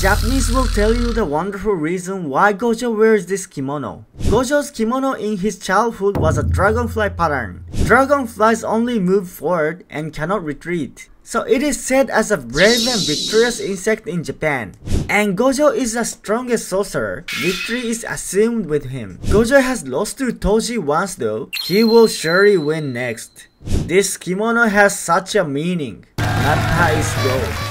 Japanese will tell you the wonderful reason why Gojo wears this kimono. Gojo's kimono in his childhood was a dragonfly pattern. Dragonflies only move forward and cannot retreat. So it is said as a brave and victorious insect in Japan. And Gojo is the strongest sorcerer. Victory is assumed with him. Gojo has lost to Toji once though. He will surely win next. This kimono has such a meaning. Nata is gold.